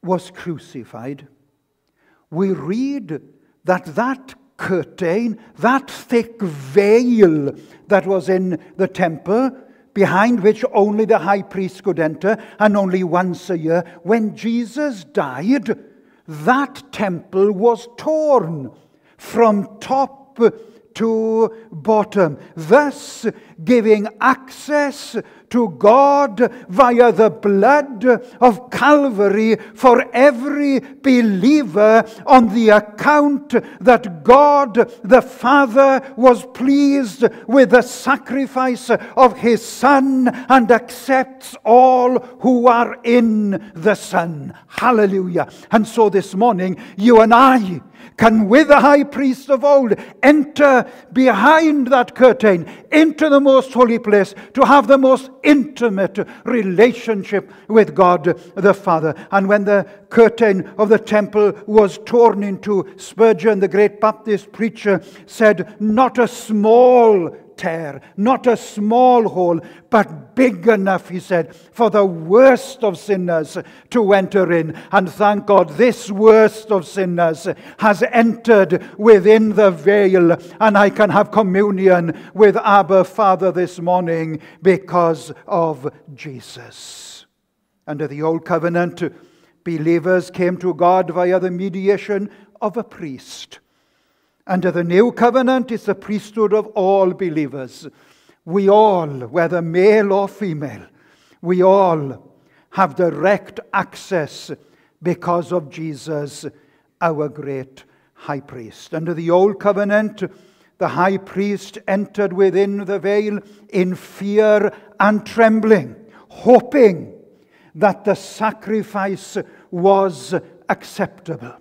was crucified, we read that that curtain, that thick veil that was in the temple, behind which only the high priest could enter, and only once a year, when Jesus died, that temple was torn from top to bottom, thus giving access to God via the blood of Calvary for every believer on the account that God the Father was pleased with the sacrifice of his Son and accepts all who are in the Son. Hallelujah. And so this morning, you and I can, with the high priest of old, enter behind that curtain into the most holy place to have the most intimate relationship with God the Father. And when the curtain of the temple was torn into, Spurgeon, the great Baptist preacher, said, Not a small tear, not a small hole, but big enough, he said, for the worst of sinners to enter in. And thank God, this worst of sinners has entered within the veil, and I can have communion with Abba Father this morning because of Jesus. Under the old covenant, believers came to God via the mediation of a priest. Under the new covenant, it's the priesthood of all believers. We all, whether male or female, we all have direct access because of Jesus, our great high priest. Under the old covenant, the high priest entered within the veil in fear and trembling, hoping that the sacrifice was acceptable.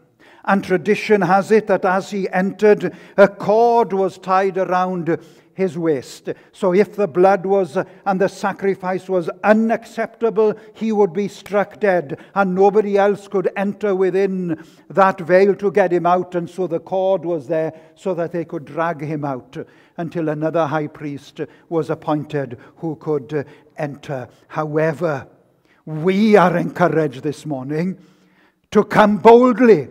And tradition has it that as he entered, a cord was tied around his waist. So if the blood was and the sacrifice was unacceptable, he would be struck dead, and nobody else could enter within that veil to get him out. And so the cord was there so that they could drag him out until another high priest was appointed who could enter. However, we are encouraged this morning to come boldly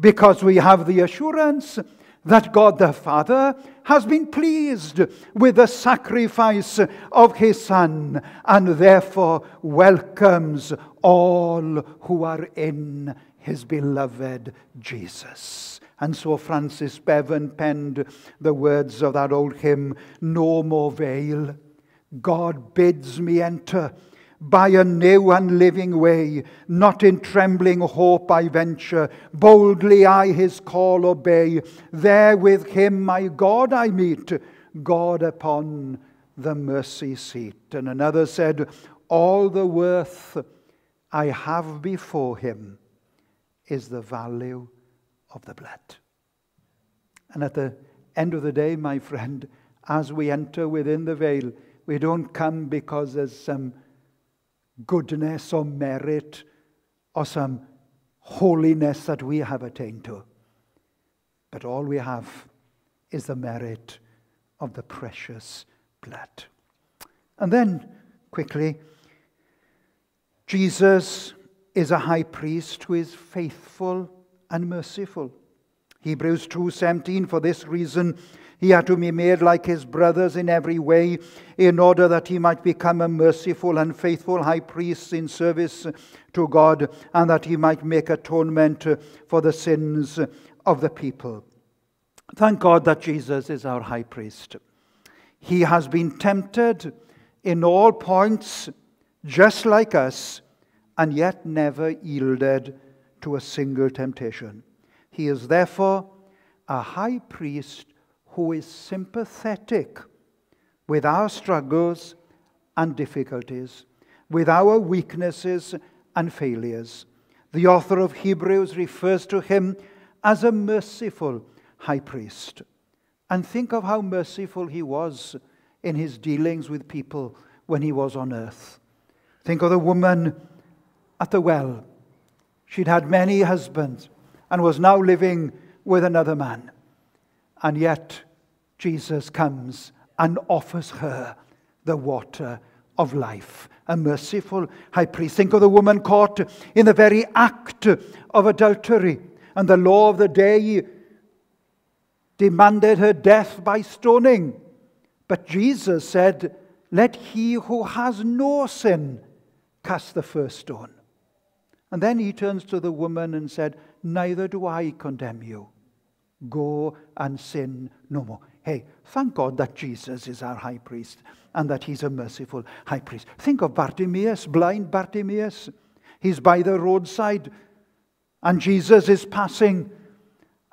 because we have the assurance that God the Father has been pleased with the sacrifice of his Son and therefore welcomes all who are in his beloved Jesus. And so Francis Bevan penned the words of that old hymn, No More Veil. God bids me enter by a new and living way. Not in trembling hope I venture, boldly I his call obey. There with him my God I meet, God upon the mercy seat. And another said, All the worth I have before him is the value of the blood. And at the end of the day, my friend, as we enter within the veil, we don't come because there's some goodness or merit or some holiness that we have attained to. But all we have is the merit of the precious blood. And then, quickly, Jesus is a high priest who is faithful and merciful. Hebrews 2:17 for this reason he had to be made like his brothers in every way, in order that he might become a merciful and faithful high priest in service to God, and that he might make atonement for the sins of the people. Thank God that Jesus is our high priest. He has been tempted in all points, just like us, and yet never yielded to a single temptation. He is therefore a high priest who is sympathetic with our struggles and difficulties, with our weaknesses and failures. The author of Hebrews refers to him as a merciful high priest. And think of how merciful he was in his dealings with people when he was on earth. Think of the woman at the well. She'd had many husbands and was now living with another man. And yet, Jesus comes and offers her the water of life. A merciful high priest. Think of the woman caught in the very act of adultery, and the law of the day demanded her death by stoning. But Jesus said, Let he who has no sin cast the first stone. And then he turns to the woman and said, Neither do I condemn you. Go and sin no more. Hey, thank God that Jesus is our high priest and that he's a merciful high priest. Think of Bartimaeus, blind Bartimaeus. He's by the roadside and Jesus is passing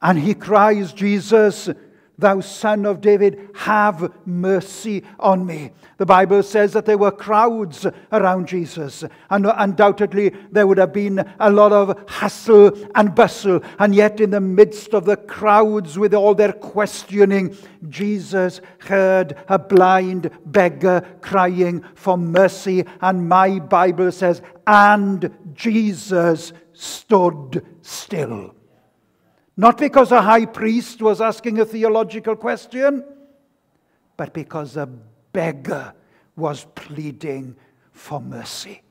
and he cries, Jesus, Thou son of David, have mercy on me. The Bible says that there were crowds around Jesus, and undoubtedly there would have been a lot of hustle and bustle. And yet, in the midst of the crowds with all their questioning, Jesus heard a blind beggar crying for mercy. And my Bible says, and Jesus stood still. Not because a high priest was asking a theological question, but because a beggar was pleading for mercy.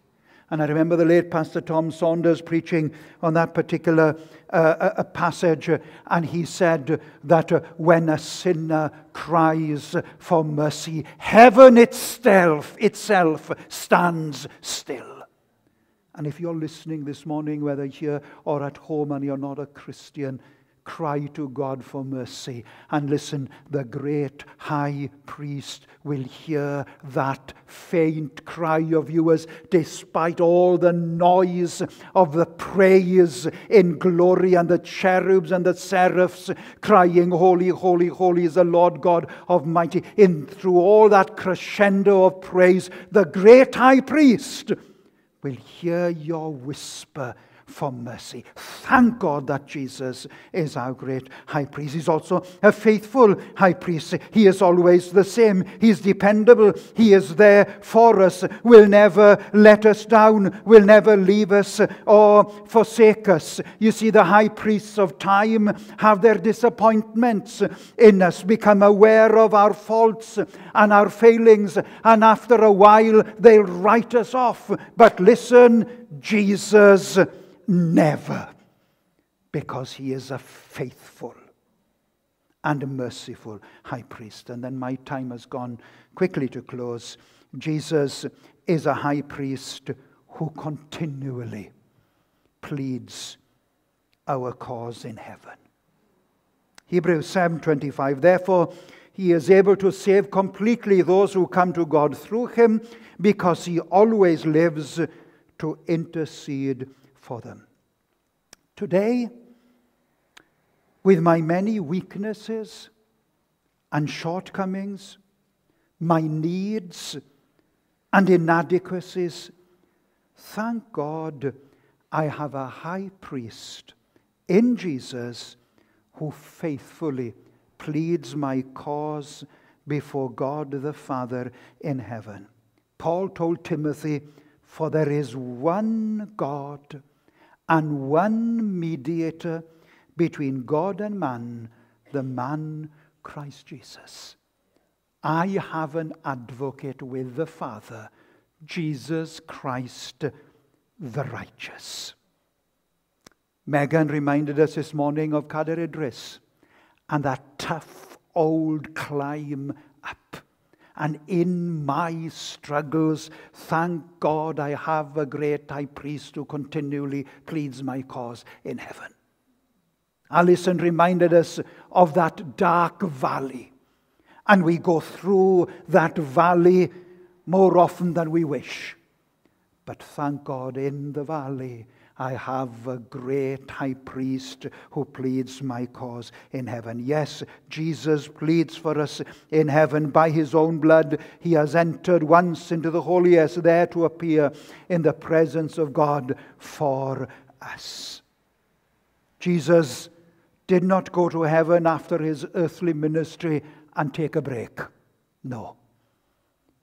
And I remember the late Pastor Tom Saunders preaching on that particular uh, a passage, uh, and he said that uh, when a sinner cries for mercy, heaven itself, itself stands still. And if you're listening this morning, whether here or at home, and you're not a Christian, cry to God for mercy. And listen, the great high priest will hear that faint cry of yours, despite all the noise of the praise in glory and the cherubs and the seraphs crying, Holy, holy, holy is the Lord God of Almighty. In through all that crescendo of praise, the great high priest will hear your whisper for mercy. Thank God that Jesus is our great high priest. He's also a faithful high priest. He is always the same. He's dependable. He is there for us, will never let us down, will never leave us or forsake us. You see, the high priests of time have their disappointments in us, become aware of our faults and our failings, and after a while they'll write us off. But listen, Jesus Never. Because he is a faithful and a merciful high priest. And then my time has gone quickly to close. Jesus is a high priest who continually pleads our cause in heaven. Hebrews 7:25 Therefore he is able to save completely those who come to God through him because he always lives to intercede for them. Today, with my many weaknesses and shortcomings, my needs and inadequacies, thank God I have a high priest in Jesus who faithfully pleads my cause before God the Father in heaven. Paul told Timothy, For there is one God and one mediator between God and man, the man Christ Jesus. I have an advocate with the Father, Jesus Christ the righteous. Megan reminded us this morning of Cadair Idris and that tough old climb. And in my struggles, thank God I have a great high priest who continually pleads my cause in heaven. Alison reminded us of that dark valley. And we go through that valley more often than we wish. But thank God in the valley, I have a great high priest who pleads my cause in heaven. Yes, Jesus pleads for us in heaven by his own blood. He has entered once into the holiest, there to appear in the presence of God for us. Jesus did not go to heaven after his earthly ministry and take a break. No.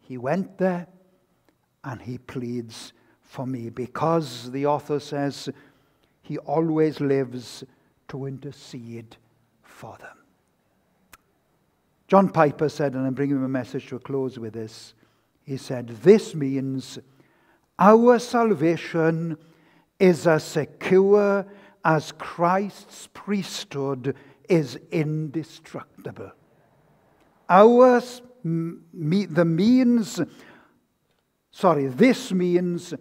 He went there and he pleads for me because the author says he always lives to intercede for them. John Piper said, and I'm bringing my message to a close with this. He said, This means our salvation is as secure as Christ's priesthood is indestructible. Our, the means, sorry, this means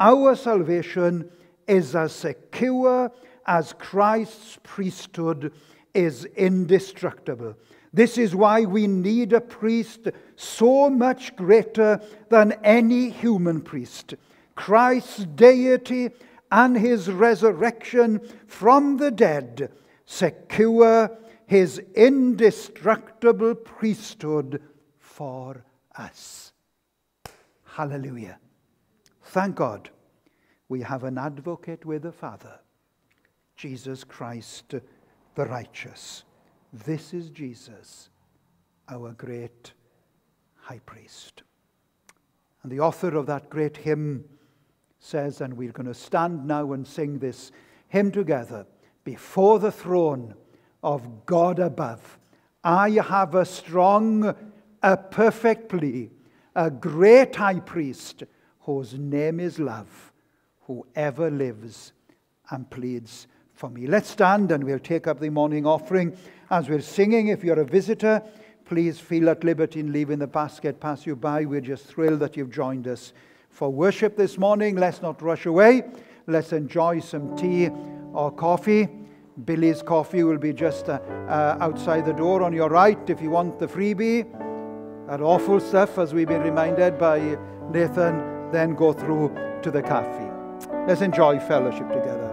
our salvation is as secure as Christ's priesthood is indestructible. This is why we need a priest so much greater than any human priest. Christ's deity and his resurrection from the dead secure his indestructible priesthood for us. Hallelujah. Thank God we have an advocate with the Father, Jesus Christ the righteous. This is Jesus, our great high priest. And the author of that great hymn says, and we're going to stand now and sing this hymn together before the throne of God above. I have a strong a perfect plea, a great high priest whose name is love, who ever lives and pleads for me. Let's stand and we'll take up the morning offering as we're singing. If you're a visitor, please feel at liberty in leaving the basket pass you by. We're just thrilled that you've joined us for worship this morning. Let's not rush away. Let's enjoy some tea or coffee. Billy's coffee will be just uh, uh, outside the door on your right if you want the freebie. That awful stuff, as we've been reminded by Nathan, then go through to the cafe. Let's enjoy fellowship together.